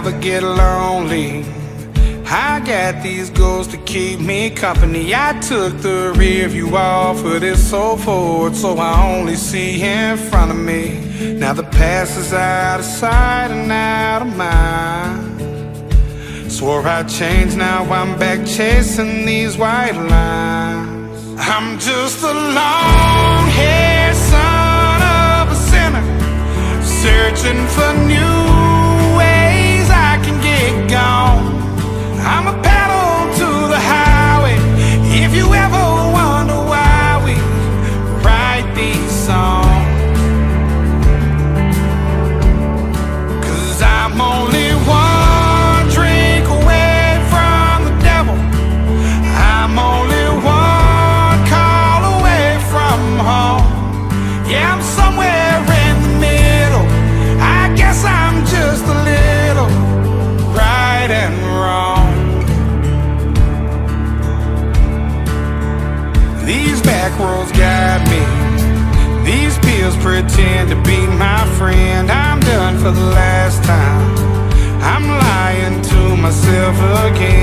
ever get lonely. I got these goals to keep me company. I took the rear view off of this so forward So I only see in front of me. Now the past is out of sight and out of mind. Swore I'd change, now I'm back chasing these white lines. I'm just a long-haired These back roads guide me. These pills pretend to be my friend. I'm done for the last time. I'm lying to myself again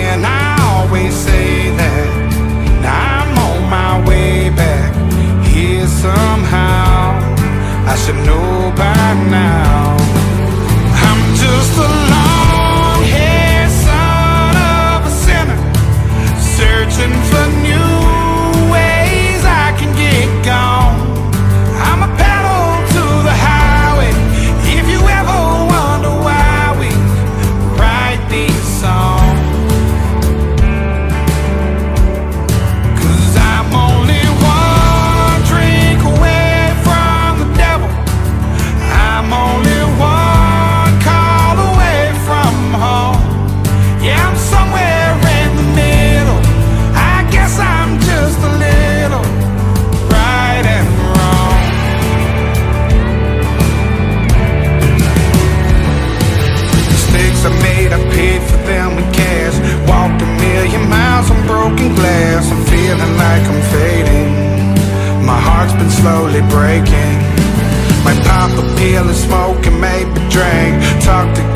broken glass. I'm feeling like I'm fading. My heart's been slowly breaking. Might pop a pill and smoke and maybe drink. Talk to